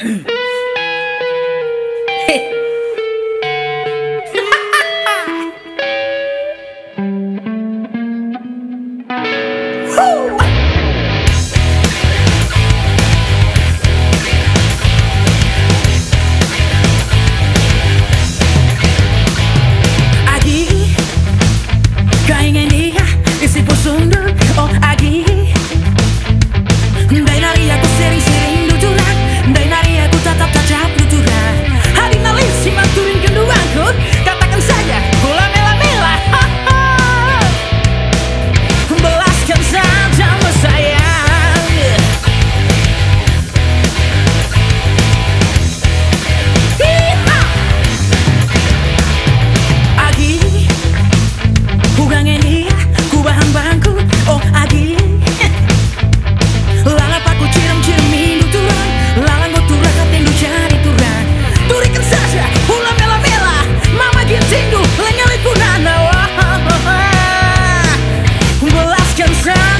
Ahem. can sound